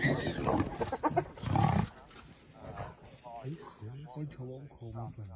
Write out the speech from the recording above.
哎，行，我瞅瞅，我可不出了。